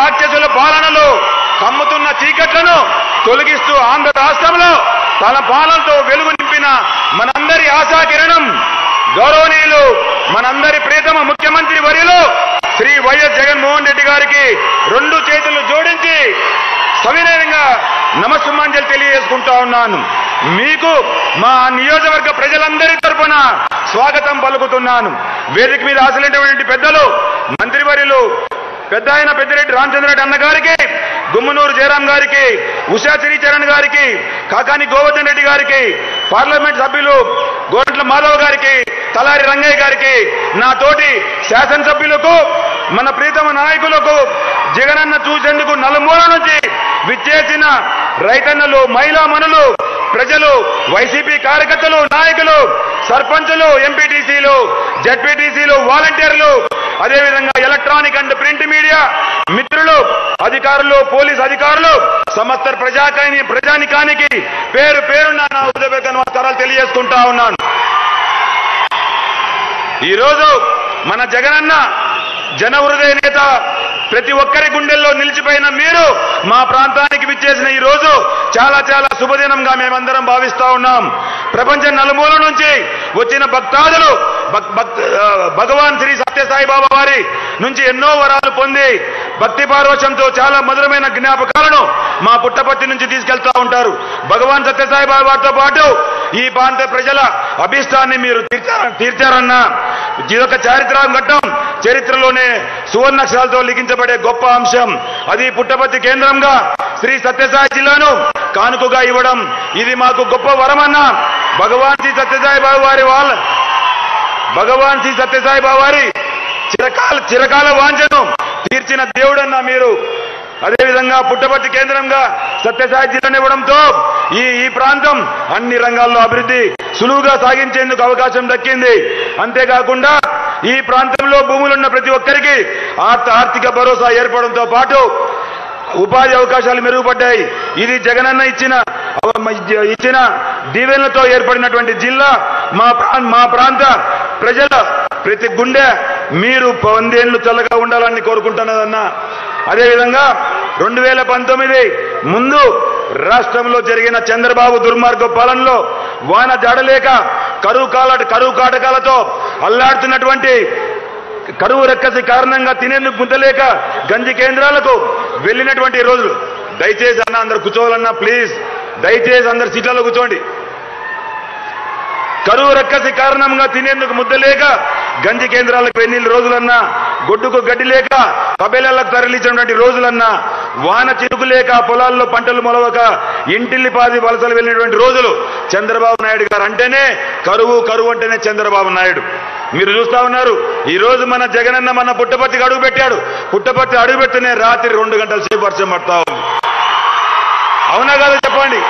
రాక్షసుల పాలనలో కమ్ముతున్న చీకట్లను తొలగిస్తూ ఆంధ్ర రాష్ట్రంలో తన పాలనతో వెలుగు నింపిన మనందరి ఆశాకిరణం గౌరవనీయులు మనందరి ప్రియతమ ముఖ్యమంత్రి వర్యులు శ్రీ వైఎస్ జగన్మోహన్ రెడ్డి గారికి రెండు చేతులు జోడించి సవినయంగా నమస్సుమాంజలి తెలియజేసుకుంటా ఉన్నాను. మీకు మా నియోజకవర్గ ప్రజలందరి తరపున స్వాగతం పలుకుతున్నాను. వేదిక మీద హాజరైనటువంటి పెద్దలు మంత్రివర్యులు పెద్ద ఆయన పెద్దిరెడ్డి రామచంద్రరెడ్డి అన్న గారికి గుమ్మనూరు జయరాం గారికి ఉషా శ్రీచరణ్ గారికి కాకాని గోవర్ధన్ రెడ్డి గారికి పార్లమెంట్ సభ్యులు గోరంట్ల మాధవ్ గారికి తలారి రంగయ్య గారికి నా తోటి శాసనసభ్యులకు మన ప్రీతమ నాయకులకు జగనన్న చూసేందుకు నలుమూల నుంచి విచ్చేసిన రైతన్నలు మహిళా మనులు ప్రజలు వైసీపీ కార్యకర్తలు నాయకులు సర్పంచులు ఎంపీటీసీలు జడ్పీటీసీలు వాలంటీర్లు అదేవిధంగా ఎలక్ట్రానిక్ అండ్ ప్రింట్ మీడియా మిత్రులు అధికారులు పోలీస్ అధికారులు సమస్త ప్రజాకాని ప్రజానికానికి పేరు పేరున్న నా హృదయపూర్వక నమస్కారాలు తెలియజేసుకుంటా ఉన్నాను. ఈరోజు మన జగనన్న జన హృదయ నేత ప్రతి ఒక్కరి గుండెల్లో నిలిచిపోయిన మీరు మా ప్రాంతానికి విచ్చేసిన ఈ రోజు చాలా చాలా శుభదినంగా మేమందరం భావిస్తా ఉన్నాం. ప్రపంచం నలుమూల నుంచి వచ్చిన భక్తాదులు భగవాన్ శ్రీ సత్యసాయి బాబా వారి నుంచి ఎన్నో వరాలు పొంది భక్తి పార్వశంతో చాలా మధురమైన జ్ఞాపకాలను మా పుట్టపర్తి నుంచి తీసుకెళ్తా ఉంటారు. భగవాన్ సత్యసాయి బాబా వారితో పాటు ఈ ప్రాంత ప్రజల అభిష్టాన్ని మీరు తీర్చారన్న ఇదొక చారిత్రక ఘట్టం. చరిత్రలోనే సువర్ణాక్షరాలతో లిఖించబడే గొప్ప అంశం. అది పుట్టపర్తి కేంద్రంగా శ్రీ సత్యసాయి జిల్లాను కానుకగా ఇవ్వడం. ఇది మాకు గొప్ప వరమన్న. భగవాన్ శ్రీ సత్యసాయి బాబు వారి వాళ్ళ భగవాన్ శ్రీ సత్యసాయి బాబు వారి చిరకాల చిరకాల వాంఛను తీర్చిన దేవుడన్న మీరు. అదేవిధంగా పుట్టపర్తి కేంద్రంగా సత్యసాయి జిల్లానివ్వడంతో ఈ ఈ ప్రాంతం అన్ని రంగాల్లో అభివృద్ధి సులువుగా సాగించేందుకు అవకాశం దక్కింది. అంతేకాకుండా ఈ ప్రాంతంలో భూములున్న ప్రతి ఒక్కరికి ఆర్థిక భరోసా ఏర్పడంతో పాటు ఉపాధి అవకాశాలు మెరుగుపడ్డాయి. ఇది జగనన్న ఇచ్చిన ఇచ్చిన దీవెనలతో ఏర్పడినటువంటి జిల్లా మా మా ప్రాంత ప్రజల ప్రతి గుండె మీరు వందేళ్ళు చల్లగా ఉండాలని కోరుకుంటున్నదన్న. అదేవిధంగా రెండు వేల పంతొమ్మిది ముందు రాష్ట్రంలో జరిగిన చంద్రబాబు దుర్మార్గ పాలనలో వాన జాడలేక కరువు కాల కరువు కాటకాలతో అల్లాడుతున్నటువంటి కరువు రక్కసి కారణంగా తినేందుకు గుంతలేక గంజి కేంద్రాలకు వెళ్ళినటువంటి రోజులు. దయచేసి అన్న అందరు కూర్చోవాలన్నా ప్లీజ్. దయచేసి అందరు సీట్లలో కూర్చోండి. కరువు రక్కసి కారణంగా తినేందుకు ముద్ద లేక గంజి కేంద్రాలకు ఎన్ని రోజులన్నా గొడ్డుకు గడ్డి లేక కబేలాలకు తరలించినటువంటి రోజులన్నా వాన చిరుకు లేక పొలాల్లో పంటలు మొలవక ఇంటిల్లి పాది వలసలు వెళ్ళినటువంటి రోజులు చంద్రబాబు నాయుడు గారు అంటేనే కరువు కరువు అంటేనే చంద్రబాబు నాయుడు. మీరు చూస్తా ఉన్నారు ఈ రోజు మన జగనన్న మన పుట్టపర్తికి అడుగు పెట్టాడు. పుట్టపర్తి అడుగు పెడితేనే రాత్రి రెండు గంటల సేపు వర్షం పడతా ఉంది. అవునా కాదు చెప్పండి?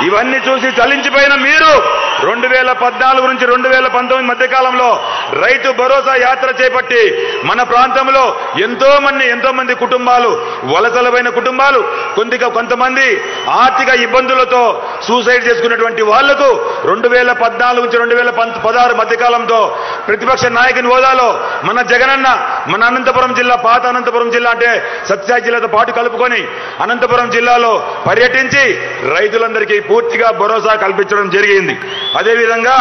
ఇవన్నీ చూసి చలించిపోయిన మీరు. రెండు వేల పద్నాలుగు నుంచి రెండు వేల పంతొమ్మిది మధ్యకాలంలో రైతు భరోసా యాత్ర చేపట్టి మన ప్రాంతంలో ఎంతో మంది ఎంతో మంది కుటుంబాలు వలసలమైన కుటుంబాలు కొద్దిగా కొంతమంది ఆర్థిక ఇబ్బందులతో సూసైడ్ చేసుకున్నటువంటి వాళ్ళకు రెండు వేల పద్నాలుగు నుంచి రెండు వేల పదహారు మధ్యకాలంతో ప్రతిపక్ష నాయకుని హోదాలో మన జగనన్న మన అనంతపురం జిల్లా పాత అనంతపురం జిల్లా అంటే సత్యసాయి జిల్లాతో పాటు కలుపుకొని అనంతపురం జిల్లాలో పర్యటించి రైతులందరికీ పూర్తిగా భరోసా కల్పించడం జరిగింది. అదేవిధంగా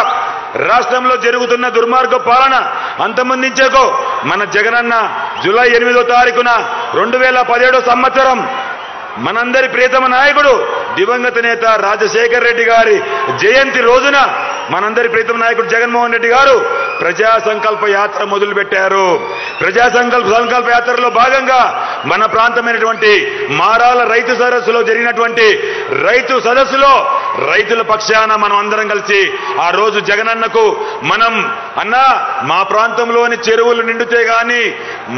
రాష్ట్రంలో జరుగుతున్న దుర్మార్గ పాలన అంతమందించేకో మన జగనన్న జూలై ఎనిమిదో తారీఖున రెండు వేల పదిహేడో సంవత్సరం మనందరి ప్రియతమ నాయకుడు దివంగత నేత రాజశేఖర్ రెడ్డి గారి జయంతి రోజున మనందరి ప్రీతం నాయకుడు జగన్మోహన్ రెడ్డి గారు ప్రజా సంకల్ప యాత్ర మొదలుపెట్టారు. ప్రజా సంకల్ప సంకల్ప యాత్రలో భాగంగా మన ప్రాంతమైనటువంటి మారాల రైతు సదస్సులో జరిగినటువంటి రైతు సదస్సులో రైతుల పక్షాన మనం అందరం కలిసి ఆ రోజు జగనన్నకు మనం అన్నా మా ప్రాంతంలోని చెరువులు నిండితే గాని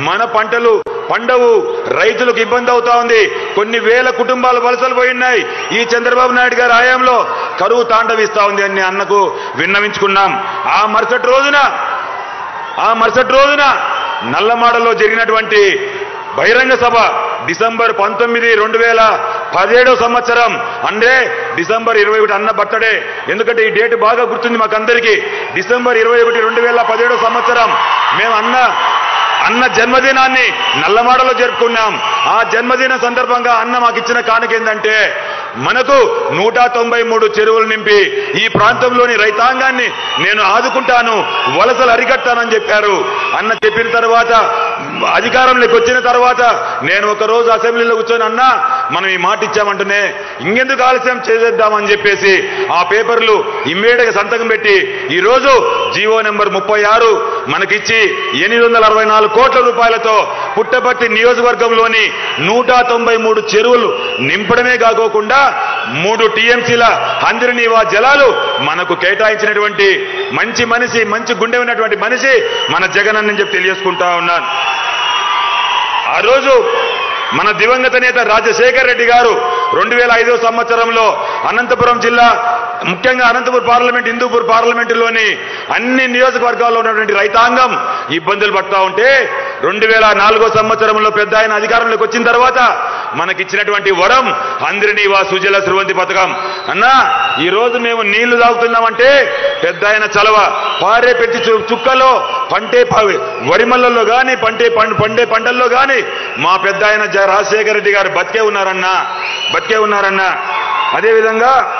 మన పంటలు పండవు. రైతులకు ఇబ్బంది అవుతా ఉంది. కొన్ని వేల కుటుంబాలు వలసలు పోయినాయి ఈ చంద్రబాబు నాయుడు గారి హయాంలో కరువు తాండవిస్తా ఉంది అని అన్నకు విన్నవించుకున్నాం. ఆ మరుసటి రోజున ఆ మరుసటి రోజున నల్లమాడలో జరిగినటువంటి బహిరంగ సభ డిసెంబర్ పంతొమ్మిది రెండు వేల పదిహేడో సంవత్సరం. అంటే డిసెంబర్ ఇరవై ఒకటి అన్న బర్త్డే. ఎందుకంటే ఈ డేట్ బాగా గుర్తుంది మాకందరికీ. డిసెంబర్ ఇరవై ఒకటి రెండు వేల పదిహేడో సంవత్సరం. మేము అన్న అన్న జన్మదినాన్ని నల్లమాడలో జరుపుకున్నాం. ఆ జన్మదిన సందర్భంగా అన్న మాకు ఇచ్చిన కానుక ఏంటంటే మనకు నూట తొంభై మూడు చెరువులు నింపి ఈ ప్రాంతంలోని రైతాంగాన్ని నేను ఆదుకుంటాను వలసలు అరికట్టానని చెప్పారు. అన్న చెప్పిన తర్వాత అధికారంలోకి వచ్చిన తర్వాత నేను ఒక రోజు అసెంబ్లీలో కూర్చొని అన్నా మనం ఈ మాట ఇచ్చామంటేనే ఇంకెందుకు ఆలస్యం చేసేద్దామని చెప్పేసి ఆ పేపర్లు ఇమ్మీడియట్ సంతకం పెట్టి ఈరోజు జీవో నెంబర్ ముప్పై ఆరు మనకిచ్చి ఎనిమిది వందల అరవై నాలుగు కోట్ల రూపాయలతో పుట్టపర్తి నియోజకవర్గంలోని నూట తొంభై మూడు చెరువులు నింపడమే కాకోకుండా మూడు టీఎంసీల హంద్రినీవా జలాలు మనకు కేటాయించినటువంటి మంచి మనిషి మంచి గుండె ఉన్నటువంటి మనిషి మన జగన్ అని చెప్పి తెలియజేసుకుంటా ఉన్నాను. ఆ రోజు మన దివంగత నేత రాజశేఖర్ రెడ్డి గారు రెండు వేల ఐదో సంవత్సరంలో అనంతపురం జిల్లా ముఖ్యంగా అనంతపూర్ పార్లమెంట్ హిందూపూర్ పార్లమెంటులోని అన్ని నియోజకవర్గాల్లో ఉన్నటువంటి రైతాంగం ఇబ్బందులు పడతా ఉంటే రెండు వేల నాలుగో సంవత్సరంలో పెద్ద ఆయన అధికారంలోకి వచ్చిన తర్వాత మనకిచ్చినటువంటి వరం అందరినీవా సుజల స్రవంతి పథకం. అన్నా ఈరోజు మేము నీళ్ళు తాగుతున్నామంటే పెద్ద ఆయన చలవ. పారే పెట్టి చు- చుక్కలో పంటే వరిమల్లలో వరిమల్లల్లో పంటే పండే పంటల్లో కానీ మా పెద్ద ఆయన జ- రాజశేఖర రెడ్డి గారు బతికే ఉన్నారన్నా బతికే ఉన్నారన్నా. అదేవిధంగా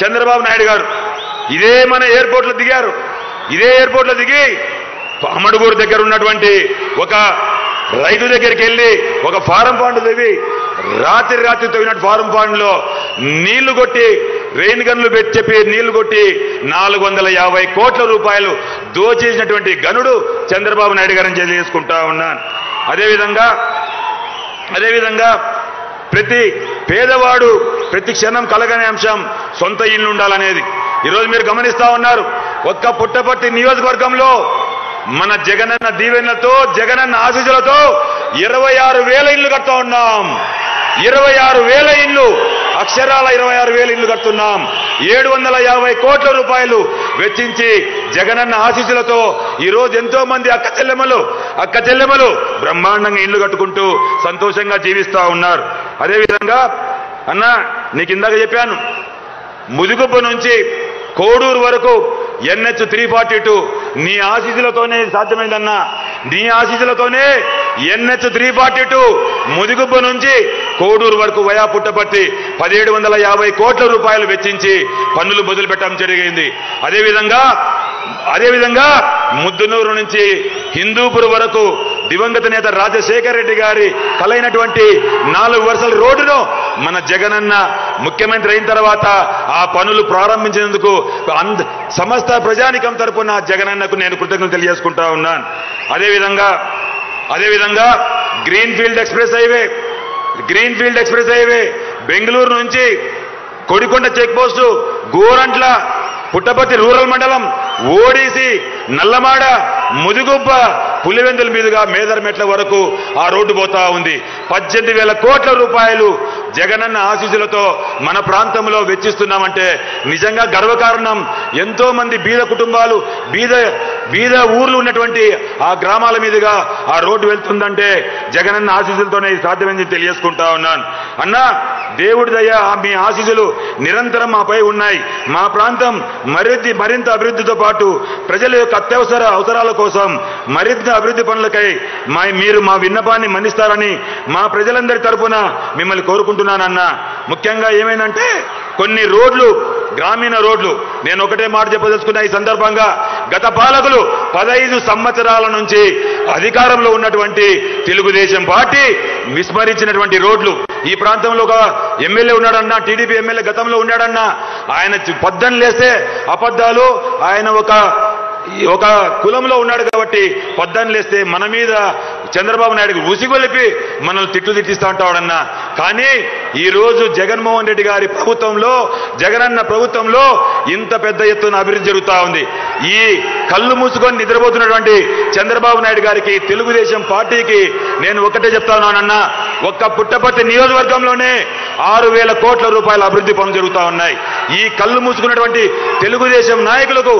చంద్రబాబు నాయుడు గారు. ఇదే మన ఎయిర్పోర్ట్లో దిగారు. ఇదే ఎయిర్పోర్ట్లో దిగి అమ్మడుగూరు దగ్గర ఉన్నటువంటి ఒక రైతు దగ్గరికి వెళ్ళి ఒక ఫారం పాండు తవ్వి రాత్రి రాత్రి తవ్వినట్టు ఫారం పాండ్లో నీళ్ళు కొట్టి రెయిన్ గన్లు పెట్టి చెప్పి నీళ్ళు కొట్టి నాలుగు వందల యాభై కోట్ల రూపాయలు దోచేసినటువంటి గనుడు చంద్రబాబు నాయుడు గారిని చేసుకుంటా ఉన్నాను. అదేవిధంగా అదేవిధంగా ప్రతి పేదవాడు ప్రతి క్షణం కలగని అంశం సొంత ఇల్లు ఉండాలనేది. ఈరోజు మీరు గమనిస్తా ఉన్నారు ఒక్క పుట్టపర్తి నియోజకవర్గంలో మన జగనన్న దీవెనలతో జగనన్న ఆశీసులతో ఇరవై ఆరు వేల ఇల్లు కడతా ఉన్నాం. ఇరవై ఆరు వేల ఇల్లు అక్షరాల ఇరవై ఆరు వేల ఇల్లు కడుతున్నాం. ఏడు వందల యాభై కోట్ల రూపాయలు వెచ్చించి జగనన్న ఆశీస్సులతో ఈరోజు ఎంతో మంది అక్క చెల్లెమ్మలు అక్క చెల్లెమ్మలు బ్రహ్మాండంగా ఇల్లు కట్టుకుంటూ సంతోషంగా జీవిస్తూ ఉన్నారు. అదేవిధంగా అన్నా నీకు ఇందాక చెప్పాను. ముదుగుబ్బు నుంచి కోడూరు వరకు ఎన్హెచ్ త్రీ ఫార్టీ టూ నీ ఆశీసులతోనే సాధ్యమైందన్నా. నీ ఆశీసులతోనే NH three forty two Mudigubba నుంచి కోడూరు వరకు వయా పుట్టపర్తి పదిహేడు వందల యాభై కోట్ల రూపాయలు వెచ్చించి పన్నులు మొదలుపెట్టడం జరిగింది. అదేవిధంగా అదేవిధంగా ముద్దునూరు నుంచి హిందూపురు వరకు దివంగత నేత రాజశేఖర రెడ్డి గారి కలైనటువంటి నాలుగు వరుసల రోడ్డును మన జగనన్న ముఖ్యమంత్రి అయిన తర్వాత ఆ పనులు ప్రారంభించినందుకు అంద సమస్త ప్రజానికం తరపున జగనన్నకు నేను కృతజ్ఞతలు తెలియజేసుకుంటా ఉన్నాను. అదేవిధంగా అదేవిధంగా green field express highway green field express highway Bengaluru నుంచి Kodikonda check post Gorantla Puttaparthi rural మండలం ఓడిసి నల్లమాడ ముదిగుబ్బ పులివెందుల మీదుగా మేదరమెట్ల వరకు ఆ రోడ్డు పోతా ఉంది. పద్దెనిమిది వేల కోట్ల రూపాయలు జగనన్న ఆశీస్సులతో మన ప్రాంతంలో వెచ్చిస్తున్నామంటే నిజంగా గర్వకారణం. ఎంతోమంది బీద కుటుంబాలు బీద బీద ఊర్లు ఉన్నటువంటి ఆ గ్రామాల మీదుగా ఆ రోడ్డు వెళ్తుందంటే జగనన్న ఆశీస్సులతోనే ఇది సాధ్యమైంది తెలియజేసుకుంటా ఉన్నాను. అన్నా దేవుడి దయ మీ ఆశీస్సులు నిరంతరం మాపై ఉన్నాయి. మా ప్రాంతం మరింత మరింత అభివృద్ధితో పాటు ప్రజల యొక్క అత్యవసర అవసరాల కోసం మరింత అభివృద్ధి పనులకై మా మీరు మా విన్నపాన్ని మన్నిస్తారని మా ప్రజలందరి తరఫున మిమ్మల్ని కోరుకుంటున్నానన్నా. ముఖ్యంగా ఏమైందంటే కొన్ని రోడ్లు గ్రామీణ రోడ్లు. నేను ఒకటే మాట చెప్పదలుచుకున్నా ఈ సందర్భంగా. గత పాలకులు పదహైదు సంవత్సరాల నుంచి అధికారంలో ఉన్నటువంటి తెలుగుదేశం పార్టీ విస్మరించినటువంటి రోడ్లు. ఈ ప్రాంతంలో ఒక ఎమ్మెల్యే ఉన్నాడన్నా టీడీపీ ఎమ్మెల్యే గతంలో ఉన్నాడన్నా ఆయన పద్దం లేస్తే అబద్ధాలు ఆయన ఒక ఒక కులంలో ఉన్నాడు కాబట్టి పొద్దున్న లేస్తే మన మీద చంద్రబాబు నాయుడుకి ఉసిగొలిపి మనల్ని తిట్టు తిట్టిస్తూ ఉంటాడన్నా. కానీ ఈ రోజు జగన్మోహన్ రెడ్డి గారి ప్రభుత్వంలో జగనన్న ప్రభుత్వంలో ఇంత పెద్ద ఎత్తున అభివృద్ధి జరుగుతూ ఉంది. ఈ కళ్ళు మూసుకొని నిద్రపోతున్నటువంటి చంద్రబాబు నాయుడు గారికి తెలుగుదేశం పార్టీకి నేను ఒకటే చెప్తానన్నా ఒక్క పుట్టపర్తి నియోజకవర్గంలోనే ఆరు వేల కోట్ల రూపాయల అభివృద్ధి పనులు జరుగుతూ ఉన్నాయి. ఈ కళ్ళు మూసుకున్నటువంటి తెలుగుదేశం నాయకులకు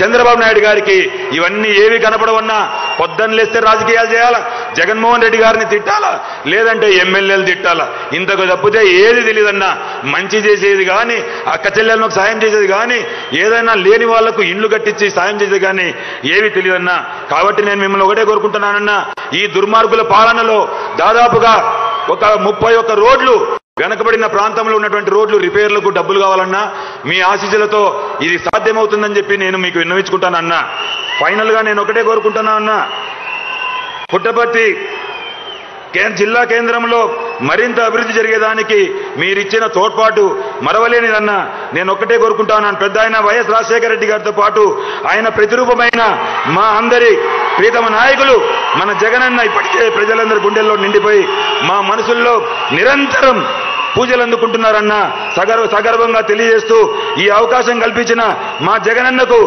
చంద్రబాబు నాయుడు గారికి ఇవన్నీ ఏవి కనపడవన్నా పొద్దున్న లేస్తే రాజకీయాలు చేయాలా? జగన్మోహన్ రెడ్డి గారిని తిట్టాలా? లేదంటే ఎమ్మెల్యేలు తిట్టాలా? ఇంతకు తప్పితే ఏది తెలియదన్నా? మంచి చేసేది కానీ అక్క చెల్లెలకు సాయం చేసేది కానీ ఏదైనా లేని వాళ్ళకు ఇండ్లు కట్టించి సాయం చేసేది కానీ ఏవి తెలియదన్నా? కాబట్టి నేను మిమ్మల్ని ఒకటే కోరుకుంటున్నానన్నా ఈ దుర్మార్గుల పాలనలో దాదాపుగా ఒక ముప్పై ఒక్క రోడ్లు వెనకబడిన ప్రాంతంలో ఉన్నటువంటి రోడ్లు రిపేర్లకు డబ్బులు కావాలన్నా మీ ఆశీస్సులతో ఇది సాధ్యమవుతుందని చెప్పి నేను మీకు విన్నవించుకుంటాను అన్న. ఫైనల్గా నేను ఒకటే కోరుకుంటున్నా అన్నా. పుట్టపర్తి జిల్లా కేంద్రంలో మరింత అభివృద్ధి జరిగేదానికి మీరిచ్చిన తోడ్పాటు మరవలేనిదన్న నేను ఒక్కటే కోరుకుంటాను పెద్ద ఆయన వైఎస్ రాజశేఖర రెడ్డి గారితో పాటు ఆయన ప్రతిరూపమైన మా అందరి ప్రీతమ నాయకులు మన జగనన్న ఇప్పటికే ప్రజలందరి గుండెల్లో నిండిపోయి మా మనసుల్లో నిరంతరం పూజలు అందుకుంటున్నారన్న సగర్వ సగర్వంగా తెలియజేస్తూ ఈ అవకాశం కల్పించిన మా జగనన్నకు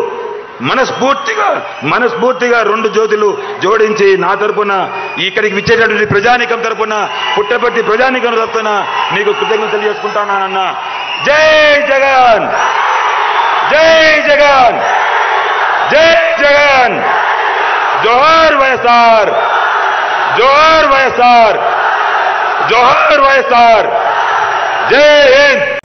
మనస్ఫూర్తిగా మనస్ఫూర్తిగా రెండు జ్యోతులు జోడించి నా తరపున ఇక్కడికి విచ్చేటటువంటి ప్రజానికం తరపున పుట్టపర్తి ప్రజానికం తరపున నీకు కృతజ్ఞత తెలియజేసుకుంటానన్న. జై జగన్! జై జగన్! జై జగన్! జోహార్ వైఎస్ఆర్! జోహార్ వైఎస్ఆర్! జోహార్ వైఎస్ఆర్! J.N.